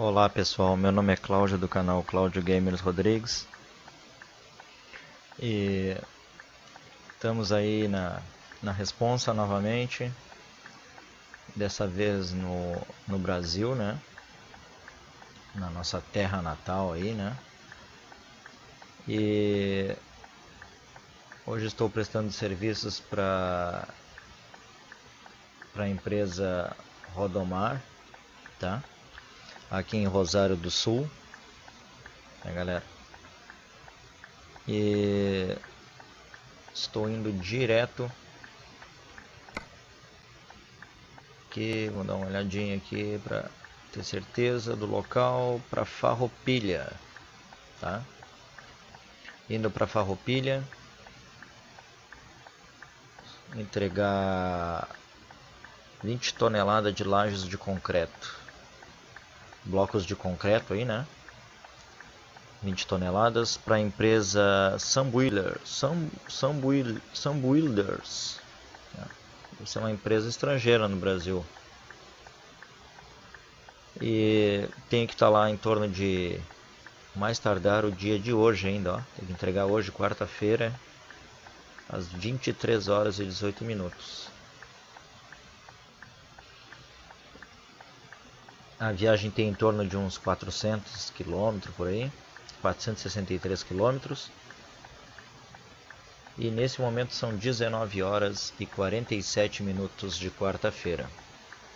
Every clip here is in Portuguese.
Olá pessoal, meu nome é Cláudio do canal Cláudio Gamers Rodrigues e estamos aí na, na responsa novamente, dessa vez no, no Brasil, né? Na nossa terra natal aí, né? E hoje estou prestando serviços para para a empresa Rodomar, tá? Aqui em Rosário do Sul, né, galera? E estou indo direto aqui, vou dar uma olhadinha aqui para ter certeza do local para Farroupilha, tá? Indo para Farroupilha entregar 20 toneladas de lajes de concreto. Blocos de concreto aí, né? 20 toneladas para a empresa Sam, Sambuil, Sambuilders. Essa é uma empresa estrangeira no Brasil. E tem que estar tá lá em torno de mais tardar o dia de hoje ainda, ó. Tem que entregar hoje, quarta-feira, às 23 horas e 18 minutos. A viagem tem em torno de uns 400 km por aí, 463 km. E nesse momento são 19 horas e 47 minutos de quarta-feira,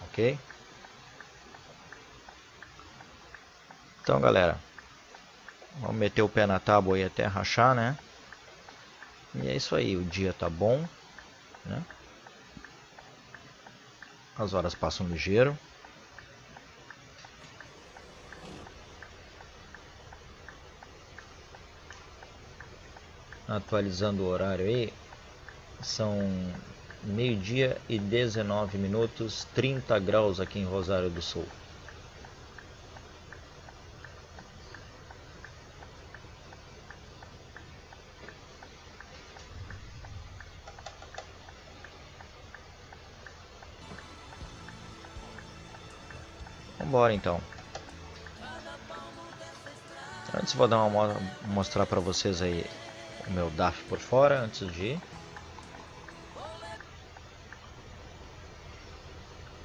ok? Então galera, vamos meter o pé na tábua aí até rachar, né? E é isso aí, o dia tá bom, né? As horas passam ligeiro. Atualizando o horário aí, são meio-dia e 19 minutos, 30 graus aqui em Rosário do Sul. Vambora então. Antes vou dar uma mostrar para vocês aí meu DAF por fora antes de ir.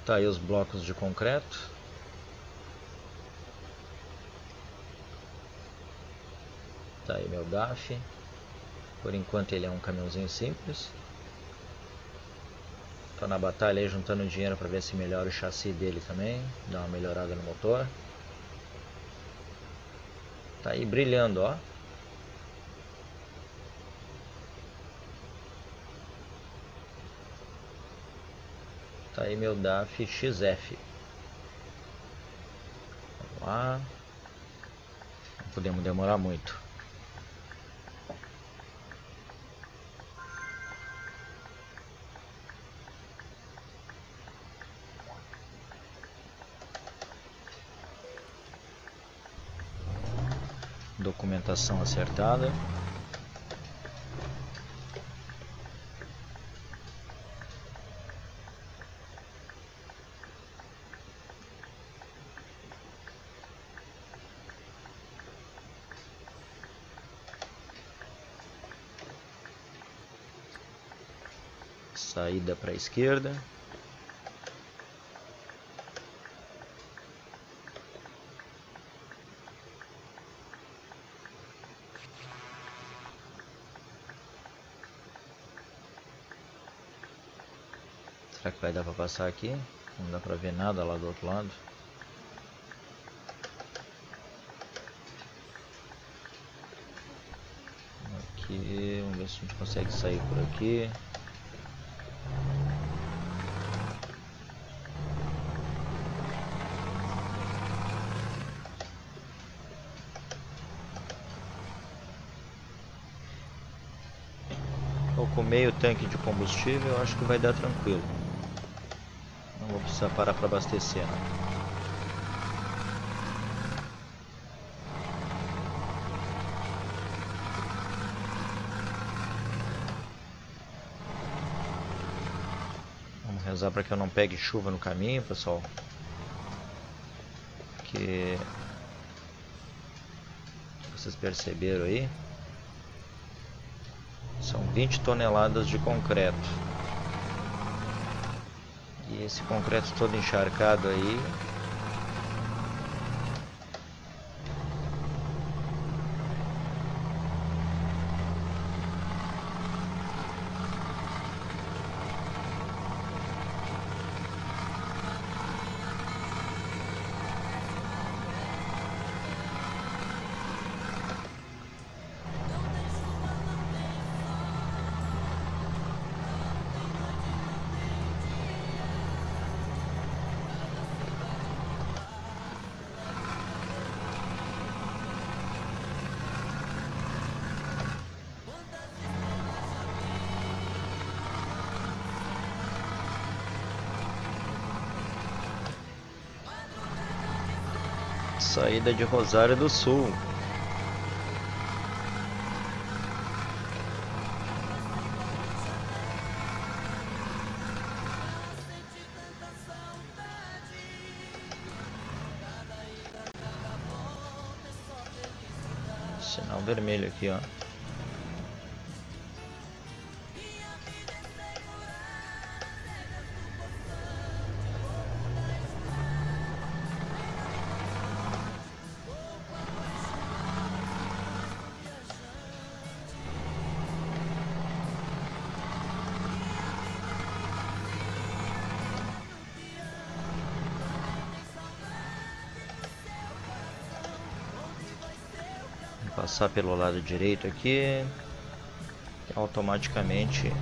Tá aí os blocos de concreto. Tá aí meu DAF. Por enquanto ele é um caminhãozinho simples. Tô na batalha aí juntando dinheiro para ver se melhora o chassi dele também. Dá uma melhorada no motor. Tá aí brilhando, ó. Tá aí meu DAF XF. Vamos lá. Não podemos demorar muito. Documentação acertada. saída para a esquerda. Será que vai dar para passar aqui? Não dá para ver nada lá do outro lado. Aqui, vamos ver se a gente consegue sair por aqui. com meio tanque de combustível, eu acho que vai dar tranquilo. Não vou precisar parar para abastecer. Não. Vamos rezar para que eu não pegue chuva no caminho, pessoal. que vocês perceberam aí 20 toneladas de concreto. E esse concreto todo encharcado aí Saída de Rosário do Sul. Sinal vermelho aqui, ó. Passar pelo lado direito aqui automaticamente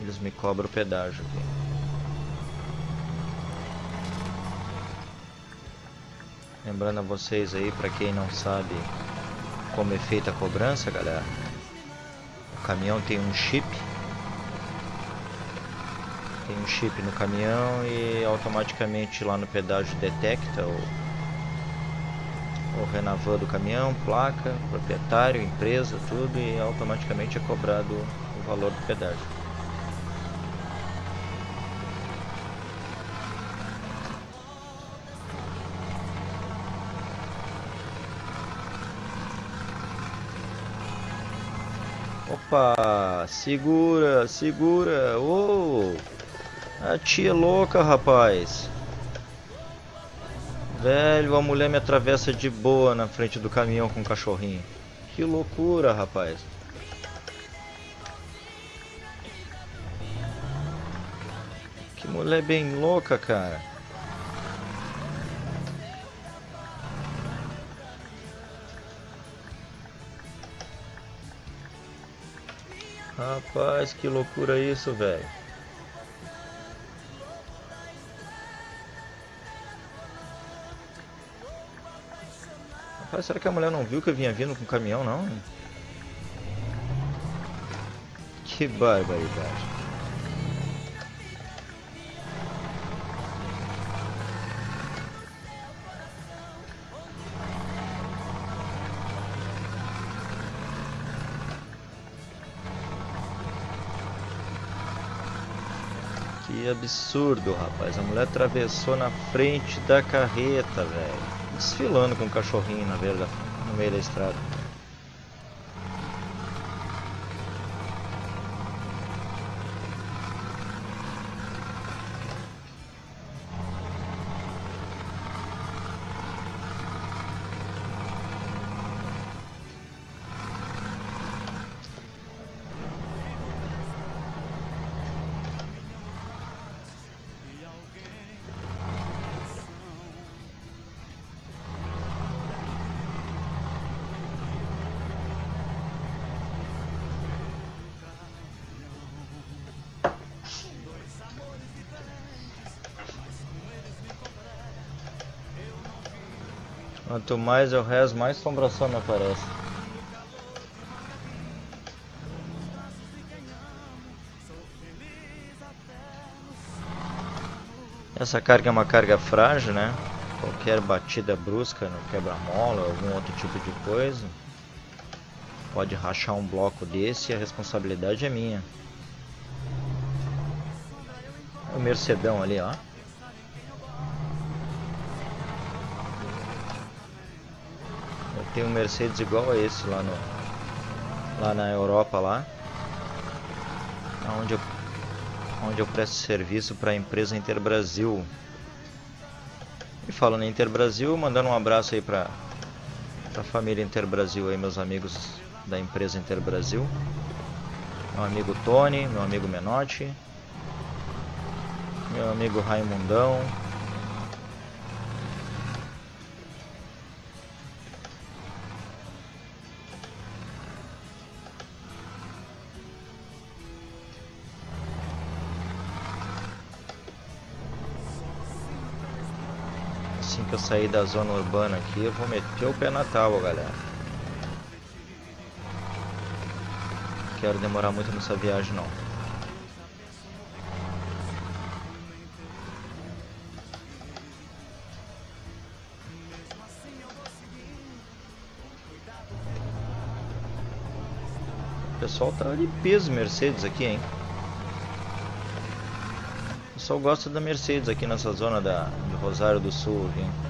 eles me cobram o pedágio aqui. Lembrando a vocês aí, para quem não sabe como é feita a cobrança, galera. O caminhão tem um chip. Tem um chip no caminhão e automaticamente lá no pedágio detecta o Renavan do caminhão, placa, proprietário, empresa, tudo e automaticamente é cobrado o valor do pedágio. Opa, segura, segura, ô, oh, a tia louca, rapaz. Velho, a mulher me atravessa de boa na frente do caminhão com o cachorrinho. Que loucura, rapaz. Que mulher bem louca, cara. Rapaz, que loucura isso, velho. Rapaz, será que a mulher não viu que eu vinha vindo com o caminhão, não? Que barbaridade. Que absurdo, rapaz. A mulher atravessou na frente da carreta, velho desfilando com o cachorrinho na beira da, no meio da estrada. Quanto mais eu rezo, mais assombração me aparece. Essa carga é uma carga frágil, né? Qualquer batida brusca no quebra-mola, algum outro tipo de coisa, pode rachar um bloco desse e a responsabilidade é minha. O Mercedão ali, ó. Tenho um Mercedes igual a esse lá no lá na Europa lá, onde eu onde eu presto serviço para a empresa Interbrasil. E falando em Interbrasil, mandando um abraço aí para a família Interbrasil aí, meus amigos da empresa Interbrasil. Meu amigo Tony, meu amigo Menotti, meu amigo Raimundão, que eu sair da zona urbana aqui, eu vou meter o pé na tábua, galera. Quero demorar muito nessa viagem não. O pessoal tá de peso Mercedes aqui, hein? Pessoal gosta da Mercedes aqui nessa zona da, de Rosário do Sul. Viu?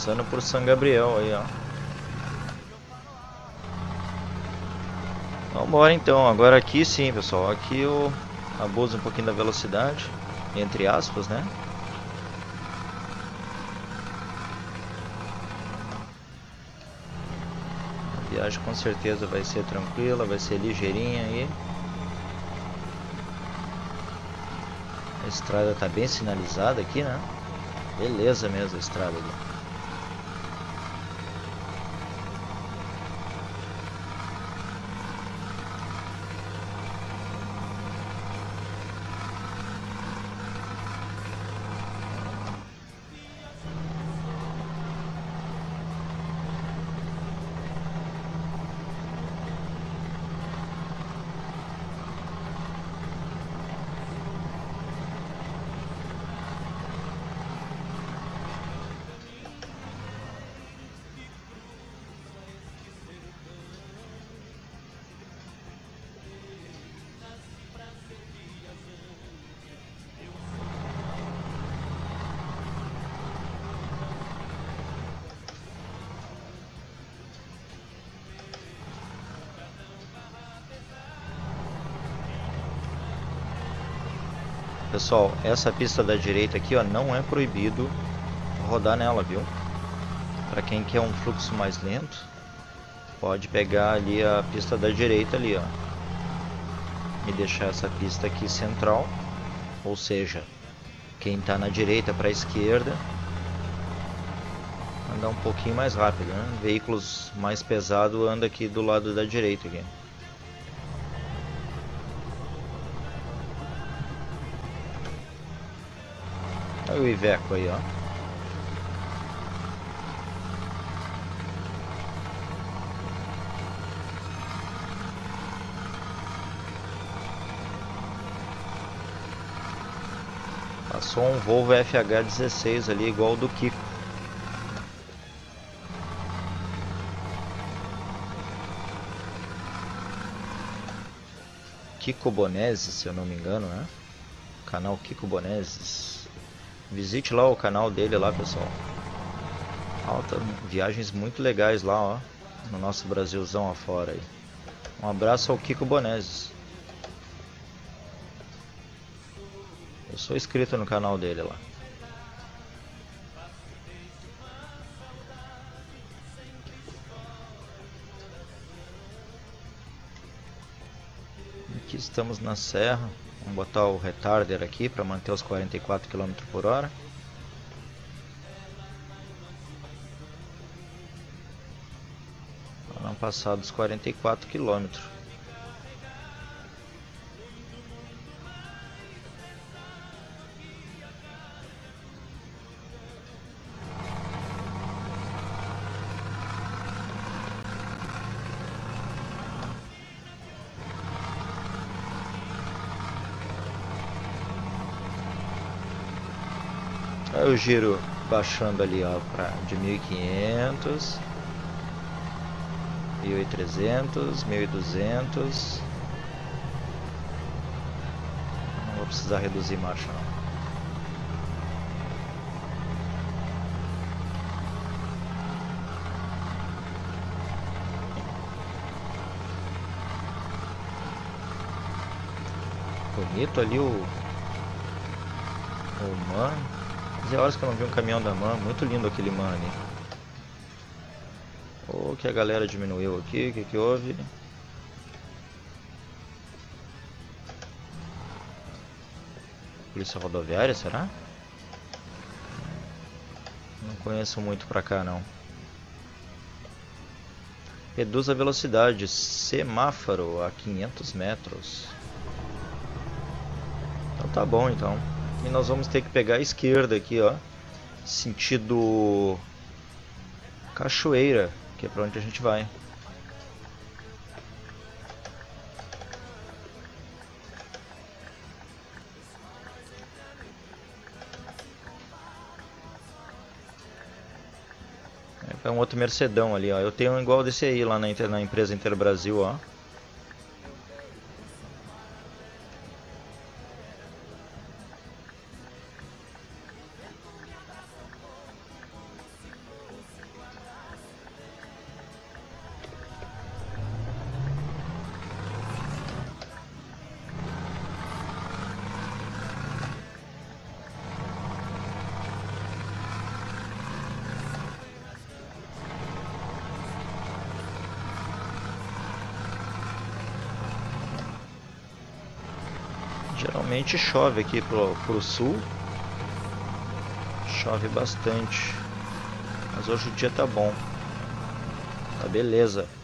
Passando por São Gabriel aí, ó. Vambora então, agora aqui sim, pessoal. Aqui eu abuso um pouquinho da velocidade, entre aspas, né? A viagem com certeza vai ser tranquila, vai ser ligeirinha aí. A estrada tá bem sinalizada aqui, né? Beleza mesmo a estrada ali. Pessoal, essa pista da direita aqui, ó, não é proibido rodar nela, viu? Para quem quer um fluxo mais lento, pode pegar ali a pista da direita ali, ó. E deixar essa pista aqui central, ou seja, quem está na direita para a esquerda, andar um pouquinho mais rápido, né? Veículos mais pesados andam aqui do lado da direita aqui. O Iveco aí, ó. Passou um Volvo FH16 ali, igual do Kiko. Kiko Boneses, se eu não me engano, né? Canal Kiko Boneses. Visite lá o canal dele lá, pessoal. Alta, viagens muito legais lá, ó. No nosso Brasilzão afora aí. Um abraço ao Kiko Boneses. Eu sou inscrito no canal dele lá. Aqui estamos na serra. Vamos botar o retarder aqui para manter os 44 km por hora. Para não passar dos 44 km. O giro baixando ali ó, pra, de 1500 1300 1200 Não vou precisar reduzir marcha não. Bonito ali o o man Fazia horas que eu não vi um caminhão da man, muito lindo aquele man ali. Oh, que a galera diminuiu aqui, o que que houve? Polícia rodoviária, será? Não conheço muito pra cá não. Reduz a velocidade, semáforo a 500 metros. Então tá bom então. E nós vamos ter que pegar a esquerda aqui, ó. Sentido Cachoeira, que é para onde a gente vai. É um outro Mercedão ali, ó. Eu tenho um igual desse aí lá na, na empresa Interbrasil, ó. Chove aqui pro, pro sul. Chove bastante. Mas hoje o dia tá bom. Tá beleza.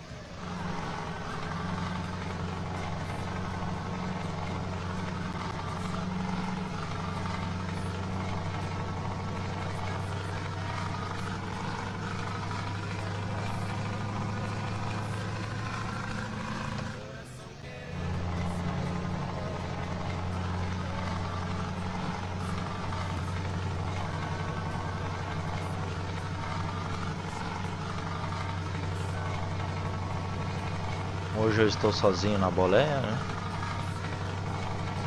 Hoje eu estou sozinho na boleia, né?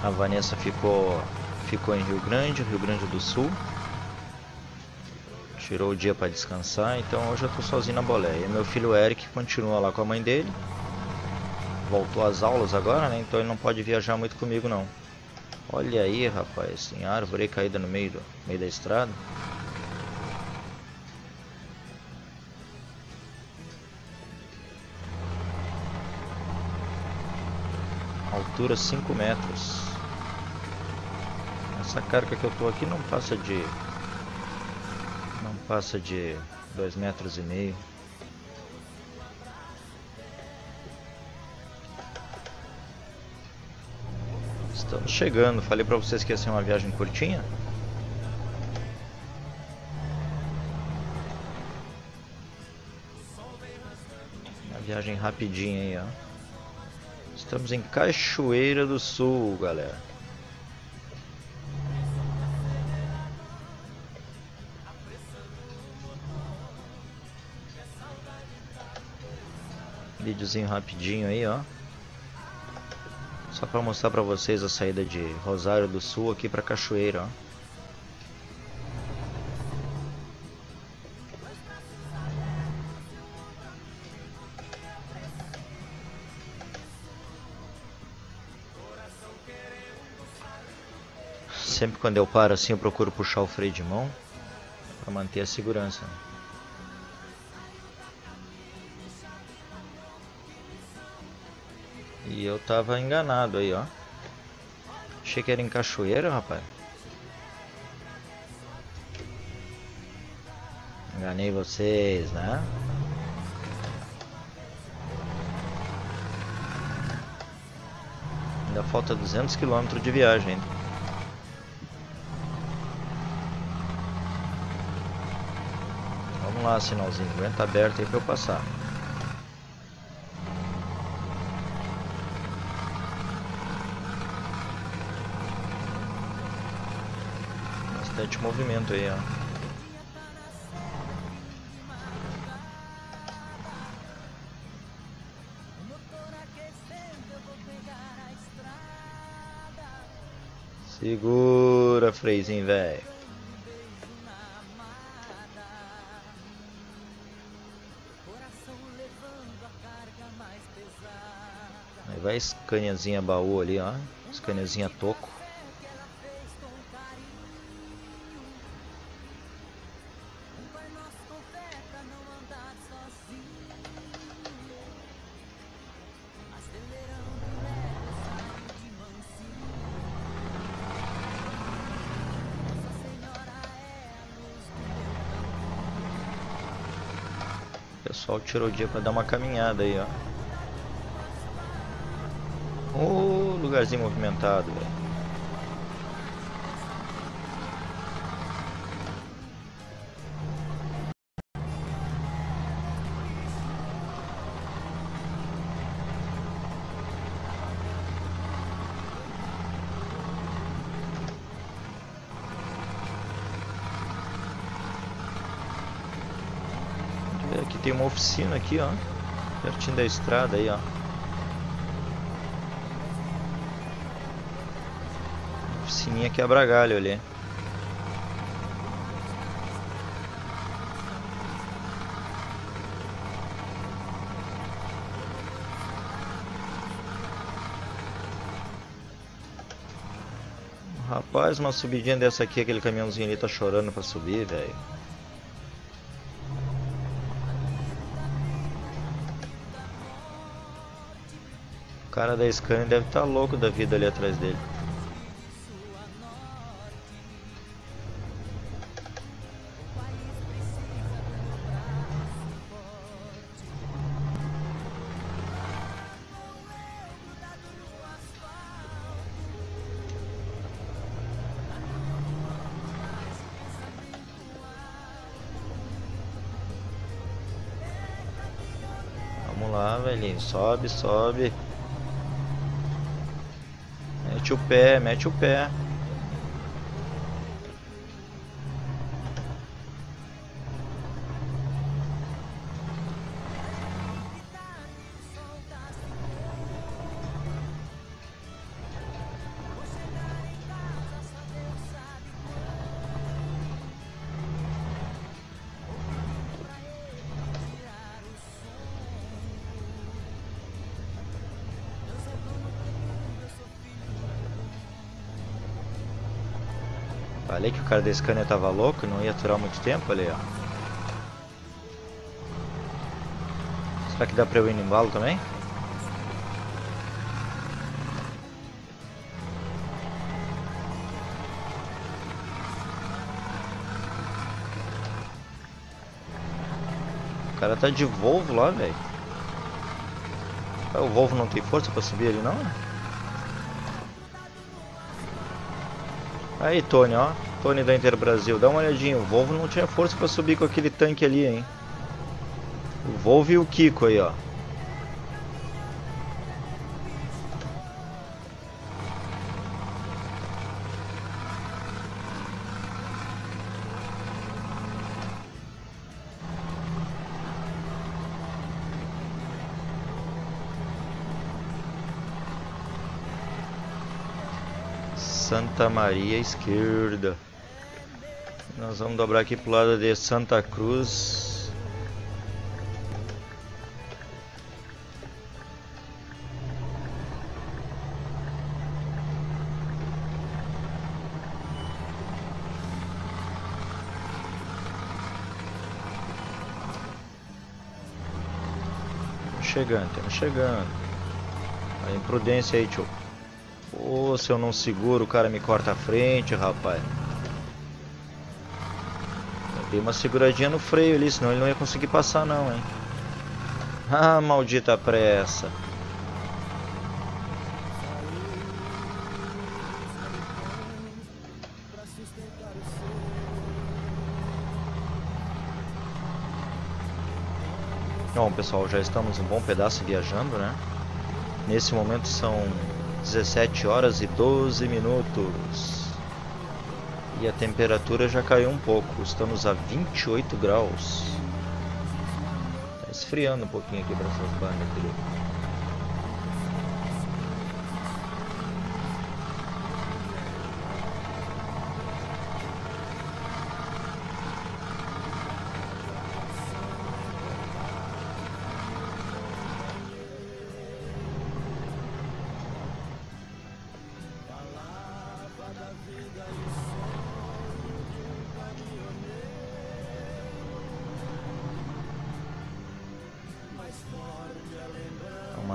A Vanessa ficou, ficou em Rio Grande, Rio Grande do Sul. Tirou o dia para descansar, então hoje eu estou sozinho na boleia. E meu filho Eric continua lá com a mãe dele. Voltou às aulas agora, né? Então ele não pode viajar muito comigo não. Olha aí, rapaz, tem árvore caída no meio, do, meio da estrada. Altura 5 metros. Essa carga que eu estou aqui não passa de não passa de 2 metros e meio. Estamos chegando. Falei para vocês que ia ser uma viagem curtinha. Uma viagem rapidinha aí, ó. Estamos em Cachoeira do Sul, galera. Videozinho rapidinho aí, ó. Só para mostrar para vocês a saída de Rosário do Sul aqui para Cachoeira, ó. Sempre quando eu paro assim eu procuro puxar o freio de mão para manter a segurança. E eu tava enganado aí, ó. Achei que era em Cachoeira, rapaz. Enganei vocês, né? Ainda falta 200 km de viagem ainda. Lá, sinalzinho. Aguenta aberto aí pra eu passar. Bastante movimento aí, ó. Segura, freizinho, velho. Vai escaneazinha baú ali, ó. Escaneazinha toco. pessoal tirou o dia para dar uma caminhada aí, ó. Lugarzinho movimentado, velho. Aqui tem uma oficina aqui, ó. Pertinho da estrada aí, ó. Oficininha quebra galho ali. Rapaz, uma subidinha dessa aqui, aquele caminhãozinho ali tá chorando pra subir, velho. O cara da Scania deve estar tá louco da vida ali atrás dele. Lá, velhinho. Sobe, sobe. Mete o pé, mete o pé. Cara da Scania tava louco, não ia aturar muito tempo ali, ó. Será que dá pra eu ir no embalo também? O cara tá de Volvo lá, velho. O Volvo não tem força pra subir ali, não? Aí, Tony, ó. Tony da Inter Brasil, dá uma olhadinha. O Volvo não tinha força para subir com aquele tanque ali, hein? O Volvo e o Kiko aí, ó. Santa Maria esquerda. Nós vamos dobrar aqui pro lado de Santa Cruz. Chegando, estamos chegando. A imprudência aí, tio. Pô, se eu não seguro, o cara me corta a frente, rapaz. Dei uma seguradinha no freio ali, senão ele não ia conseguir passar não, hein. Ah, maldita pressa. Bom, pessoal, já estamos um bom pedaço viajando, né? Nesse momento são 17 horas e 12 minutos. E a temperatura já caiu um pouco, estamos a 28 graus. Está esfriando um pouquinho aqui para essas bandas aqui.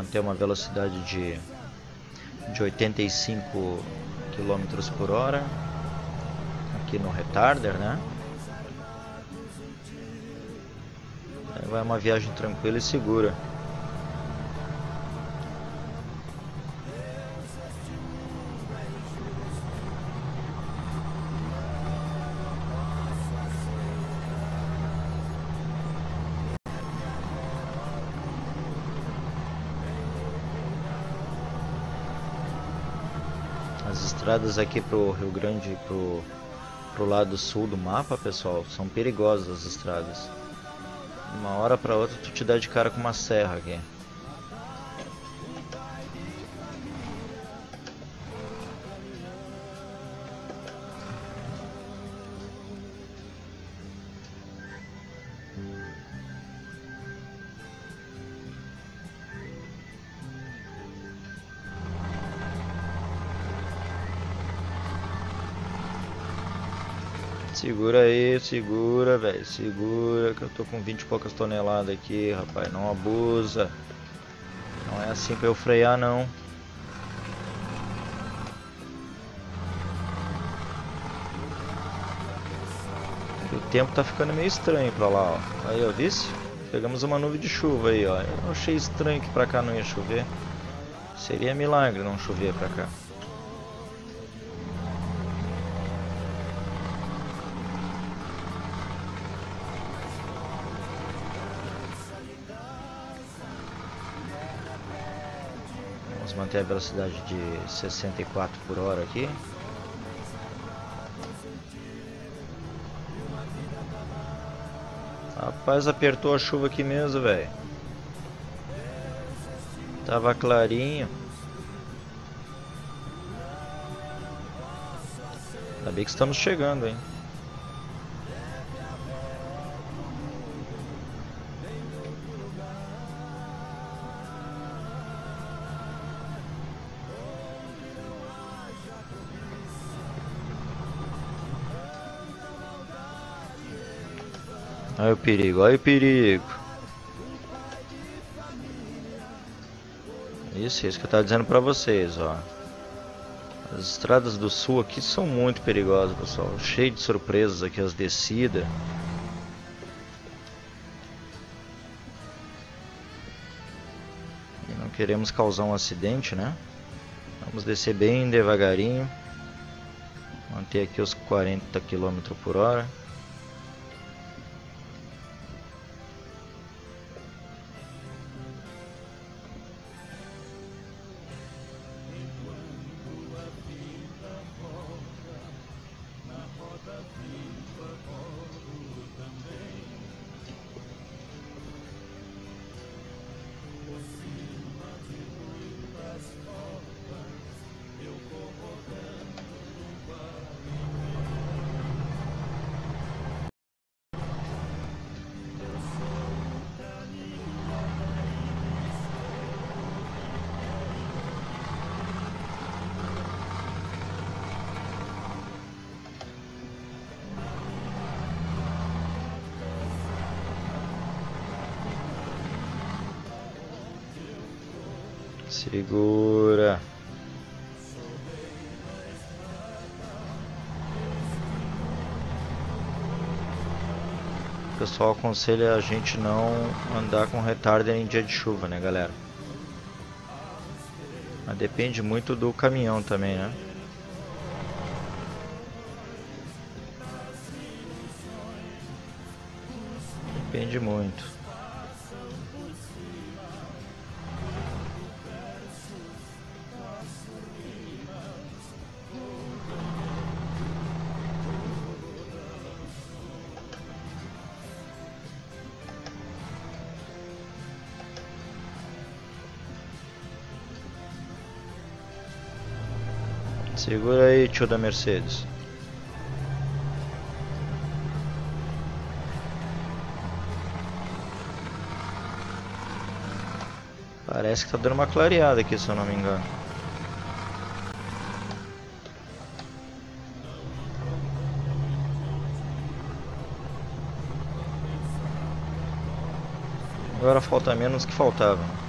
Manter uma velocidade de, de 85 km por hora aqui no retarder, né? Vai uma viagem tranquila e segura. As estradas aqui pro Rio Grande, pro, pro lado sul do mapa, pessoal, são perigosas as estradas. Uma hora para outra tu te dá de cara com uma serra aqui. Segura velho. Segura que eu tô com 20 e poucas toneladas aqui, rapaz. Não abusa. Não é assim pra eu frear, não. o tempo tá ficando meio estranho pra lá, ó. Aí, ó, vice? Pegamos uma nuvem de chuva aí, ó. Eu achei estranho que pra cá não ia chover. Seria milagre não chover pra cá. Manter a velocidade de 64 por hora aqui. Rapaz, apertou a chuva aqui mesmo, velho. Tava clarinho. Ainda bem que estamos chegando, hein. Perigo, olha o perigo. Isso, isso que eu tava dizendo pra vocês, ó. As estradas do sul aqui são muito perigosas, pessoal. Cheio de surpresas aqui as descidas. E não queremos causar um acidente, né? Vamos descer bem devagarinho. Manter aqui os 40 km por hora. Pessoal aconselha a gente não andar com retarder em dia de chuva, né, galera? Mas depende muito do caminhão também, né? Depende muito. Segura aí, tio da Mercedes. Parece que tá dando uma clareada aqui, se eu não me engano. Agora falta menos que faltava.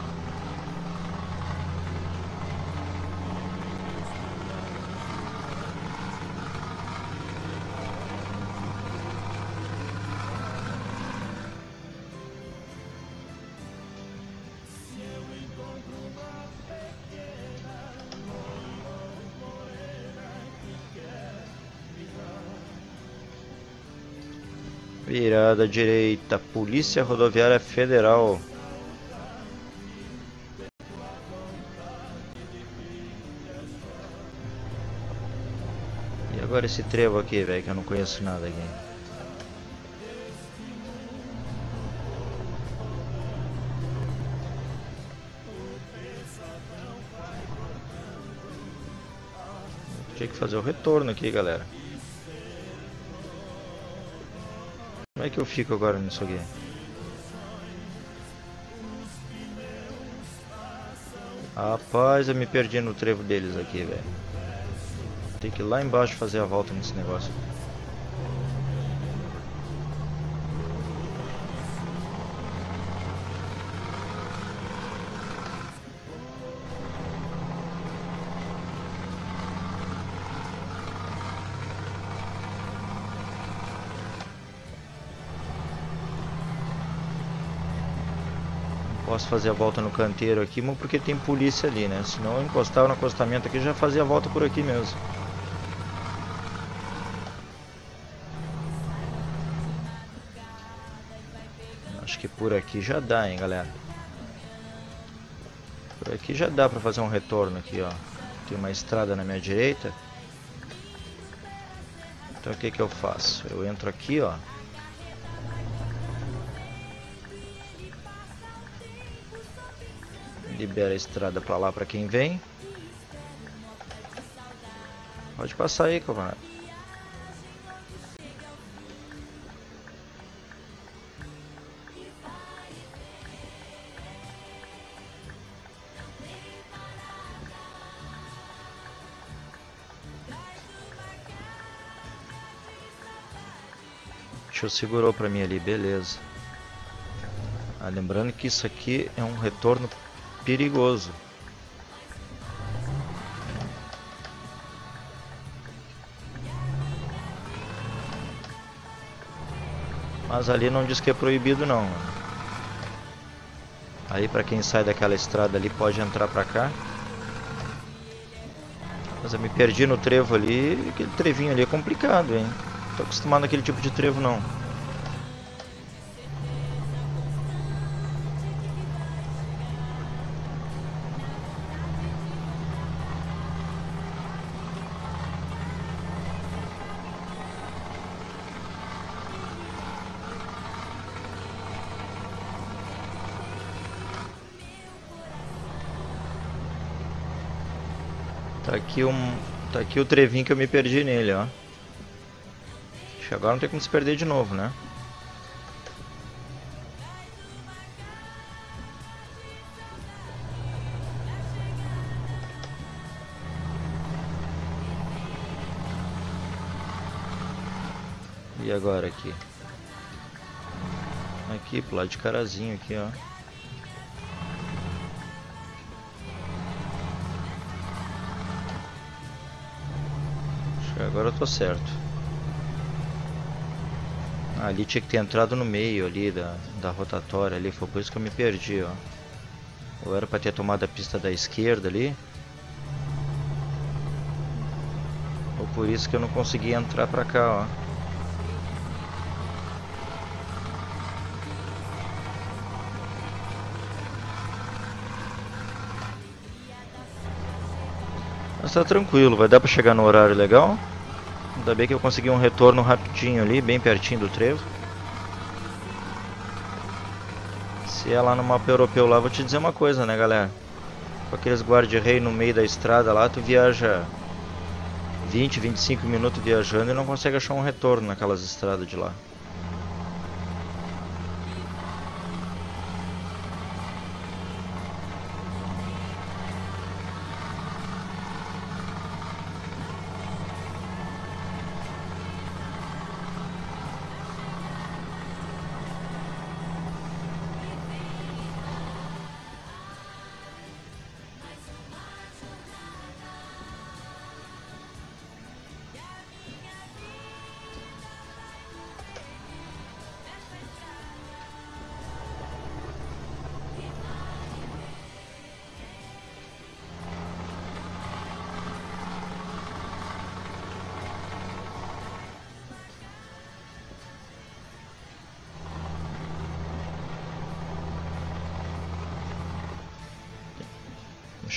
Virada direita, Polícia Rodoviária Federal. E agora esse trevo aqui, velho, que eu não conheço nada aqui. Tinha que fazer o retorno aqui, galera. Que eu fico agora nisso aqui? Rapaz, eu me perdi no trevo deles aqui, velho. Tem que ir lá embaixo fazer a volta nesse negócio. Fazer a volta no canteiro aqui, porque tem polícia ali, né? Senão eu encostava no acostamento aqui já fazia a volta por aqui mesmo. Acho que por aqui já dá, hein, galera. Por aqui já dá pra fazer um retorno aqui, ó. Tem uma estrada na minha direita. Então o que que eu faço? Eu entro aqui, ó. Libera a estrada pra lá pra quem vem. Pode passar aí, camarada. Eu segurou pra mim ali, beleza. Ah, lembrando que isso aqui é um retorno perigoso. Mas ali não diz que é proibido não. Aí para quem sai daquela estrada ali pode entrar para cá. Mas eu me perdi no trevo ali, aquele trevinho ali é complicado, hein? Tô acostumado naquele tipo de trevo não. Aqui um. Tá aqui o trevinho que eu me perdi nele, ó. Agora não tem como se perder de novo, né? E agora aqui? Aqui, pro lado de carazinho aqui, ó. Agora eu tô certo. Ali tinha que ter entrado no meio ali da, da rotatória ali, foi por isso que eu me perdi, ó. Ou era pra ter tomado a pista da esquerda ali. Ou por isso que eu não consegui entrar pra cá, ó. Mas tá tranquilo, vai dar pra chegar no horário legal. Ainda bem que eu consegui um retorno rapidinho ali, bem pertinho do trevo. Se é lá no mapa europeu lá, vou te dizer uma coisa, né, galera? Com aqueles guarda-rei no meio da estrada lá, tu viaja 20, 25 minutos viajando e não consegue achar um retorno naquelas estradas de lá.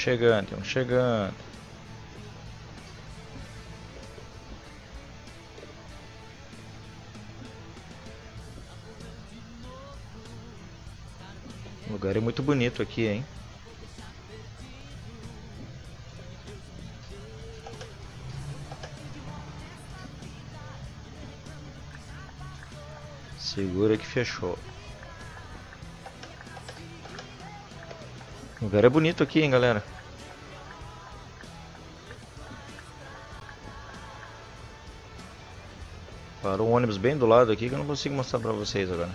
Chegando, estamos chegando. O lugar é muito bonito aqui, hein? Segura que fechou. O lugar é bonito aqui, hein, galera. Ônibus bem do lado aqui que eu não consigo mostrar pra vocês agora.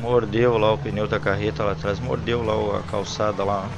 Mordeu lá o pneu da carreta lá atrás, mordeu lá a calçada lá.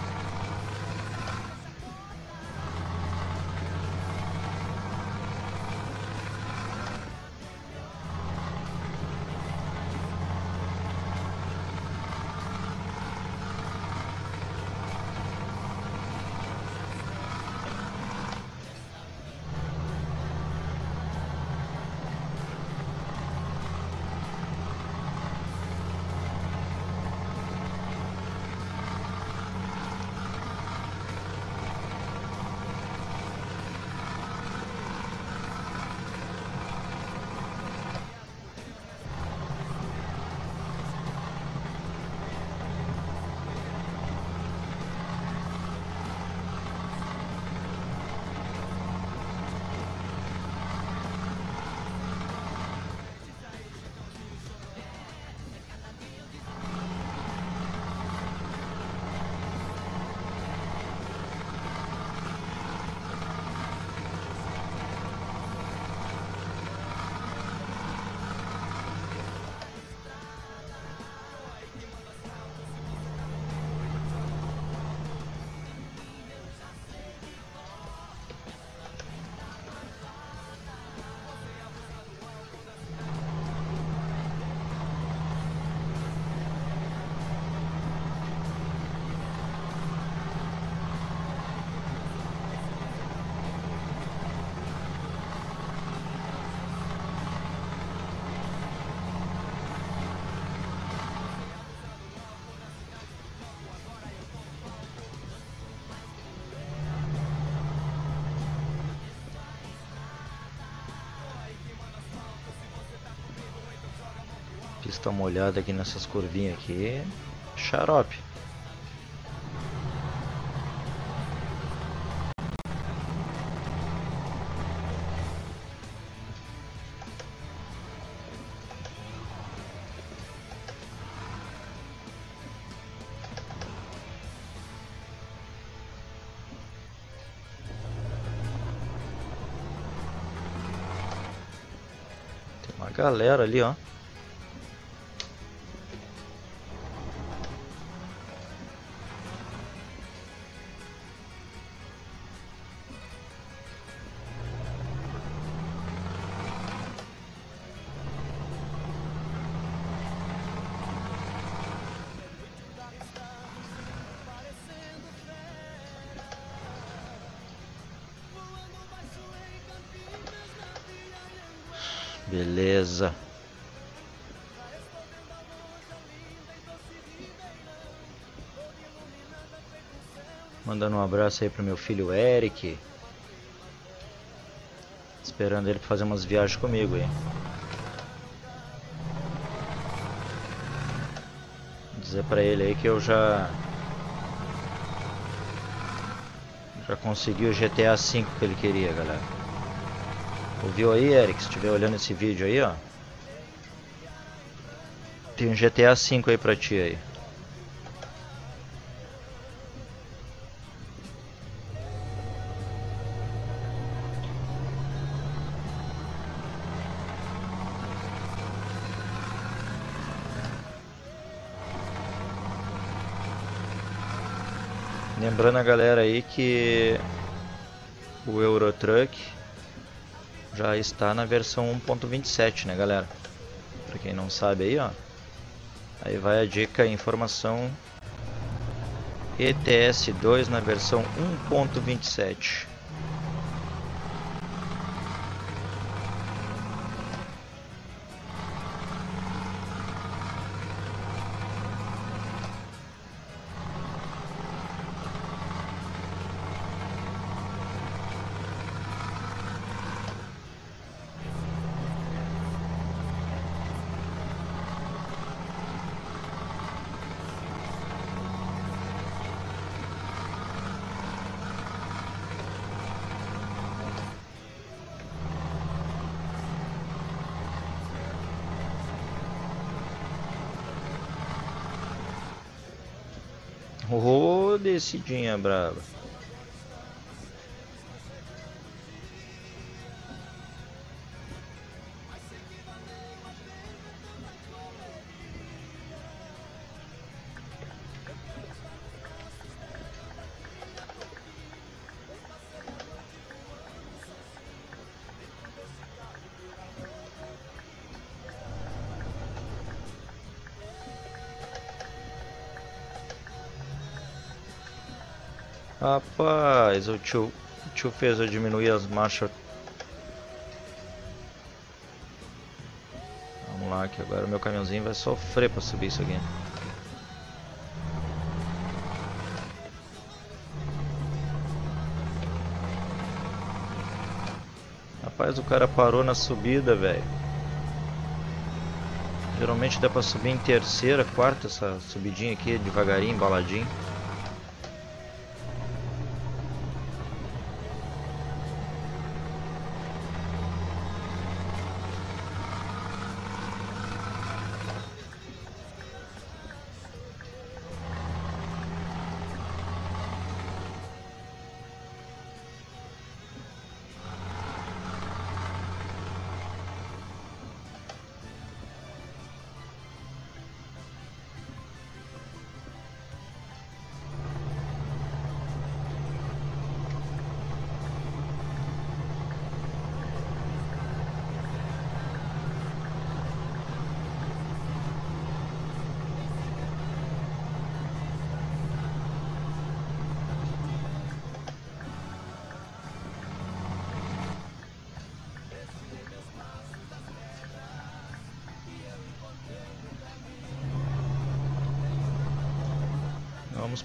Pista molhada aqui nessas curvinhas aqui. Xarope. Tem uma galera ali, ó. Beleza. Mandando um abraço aí pro meu filho Eric. Esperando ele fazer umas viagens comigo aí. Dizer pra ele aí que eu já Já consegui o GTA V que ele queria, galera. Ouviu aí, Eric? Se estiver olhando esse vídeo aí, ó. Tem um GTA V aí pra ti aí. Lembrando a galera aí que o Eurotruck já está na versão 1.27, né galera? Pra quem não sabe aí, ó. Aí vai a dica, informação ETS2 na versão 1.27. Ô, descidinha brava. Rapaz, o tio, o tio fez eu diminuir as marchas. Vamos lá, que agora meu caminhãozinho vai sofrer para subir isso aqui. Rapaz, o cara parou na subida, velho. Geralmente dá pra subir em terceira, quarta, essa subidinha aqui, devagarinho, embaladinho.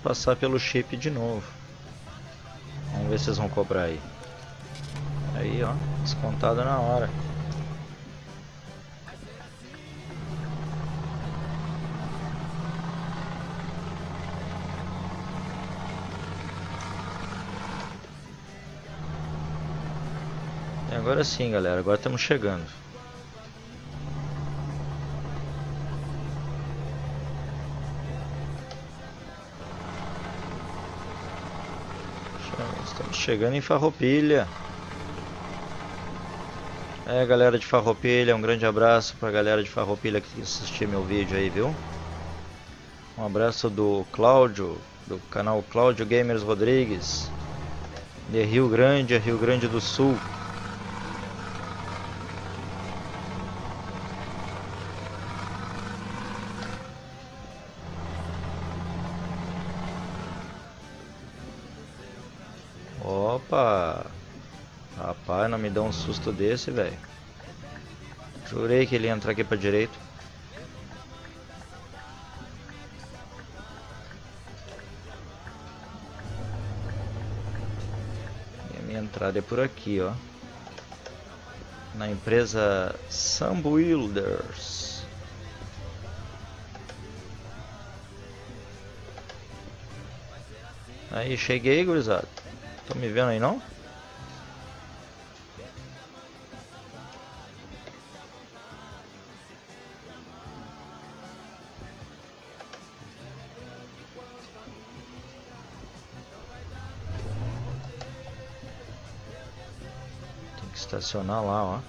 Passar pelo chip de novo. Vamos ver se vocês vão cobrar aí. Aí, ó, descontado na hora. E agora sim, galera, agora estamos chegando. Estamos chegando em Farroupilha. É, galera de Farroupilha, um grande abraço pra galera de Farroupilha que assistiu meu vídeo aí, viu? Um abraço do Cláudio, do canal Cláudio Gamers Rodrigues, de Rio Grande, Rio Grande do Sul. Dá um susto desse, velho. Jurei que ele ia entrar aqui pra direita. A entrada é por aqui, ó. Na empresa Sam Builders. Aí, cheguei, gurizada. Estão me vendo aí, não? Estacionar lá, ó.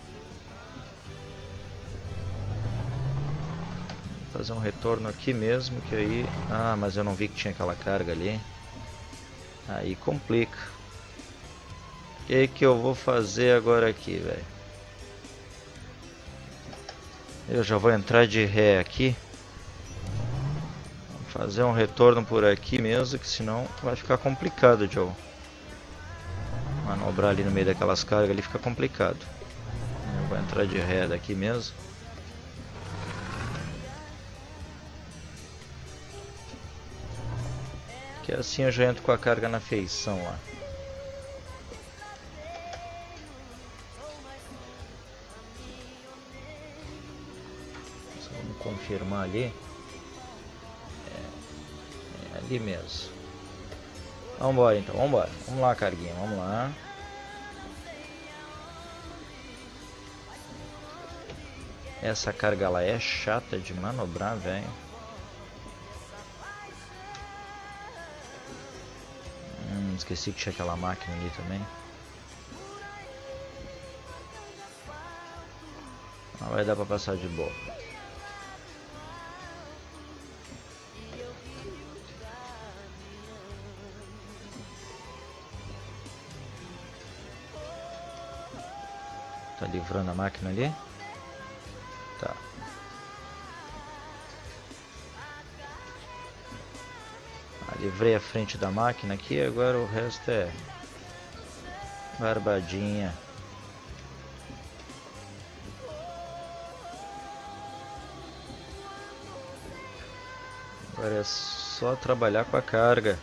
Fazer um retorno aqui mesmo, que aí... Ah, mas eu não vi que tinha aquela carga ali. Aí complica. O que, que eu vou fazer agora aqui, velho? Eu já vou entrar de ré aqui. Vou fazer um retorno por aqui mesmo, que senão vai ficar complicado eu manobrar ali no meio daquelas cargas ali fica complicado. Eu vou entrar de ré daqui mesmo. Que assim eu já entro com a carga na feição lá. Só vamos confirmar ali. É, é ali mesmo. Vambora então, vambora. Vamos lá, carguinha, vamos lá. Essa carga lá é chata de manobrar, velho. Hum, esqueci que tinha aquela máquina ali também. Não vai dar pra passar de boa. Livrando a máquina ali? Tá. Ah, livrei a frente da máquina aqui, agora o resto é barbadinha. Agora é só trabalhar com a carga.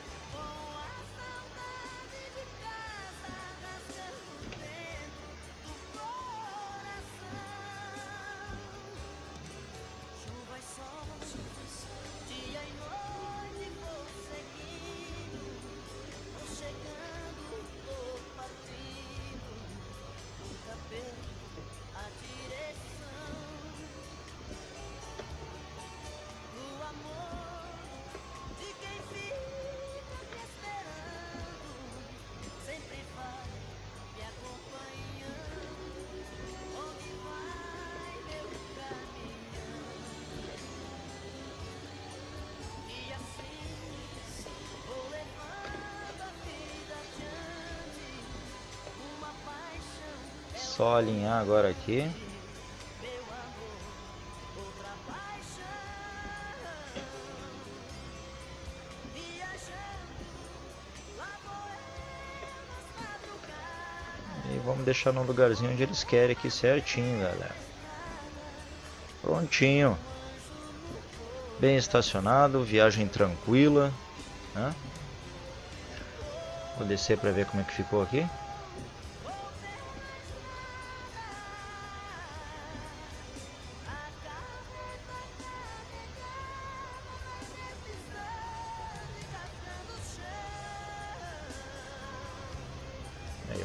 Alinhar agora aqui. E vamos deixar no lugarzinho onde eles querem aqui certinho, galera. Prontinho. Bem estacionado, viagem tranquila. Né? Vou descer para ver como é que ficou aqui.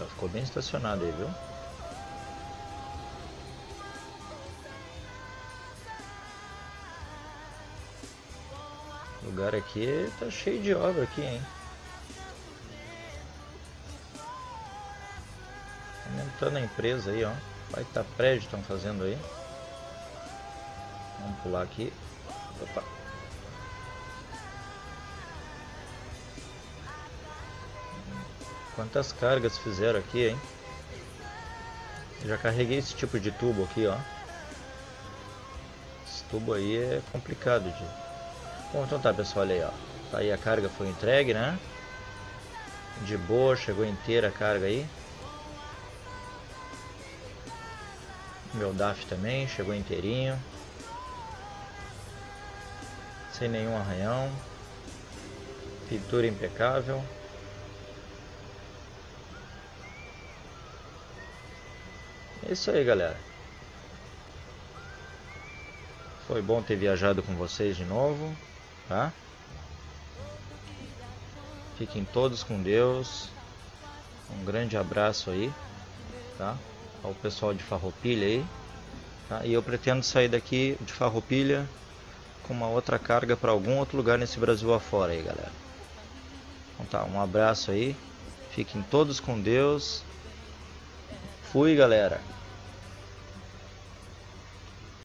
Ficou bem estacionado aí, viu? O lugar aqui tá cheio de obra aqui, hein? Aumentando a empresa aí, ó. Vai tá prédio estão fazendo aí. Vamos pular aqui. Opa. Quantas cargas fizeram aqui, hein? Já carreguei esse tipo de tubo aqui, ó. Esse tubo aí é complicado de... Bom, então tá, pessoal, olha aí, ó. Tá aí a carga foi entregue, né? De boa, chegou inteira a carga aí. Meu DAF também, chegou inteirinho. Sem nenhum arranhão. Pintura impecável. É isso aí, galera. Foi bom ter viajado com vocês de novo, tá? Fiquem todos com Deus. Um grande abraço aí, tá? Ao pessoal de Farroupilha aí. Tá? E eu pretendo sair daqui de Farroupilha com uma outra carga para algum outro lugar nesse Brasil afora aí, galera. Então tá, um abraço aí. Fiquem todos com Deus. Fui, galera.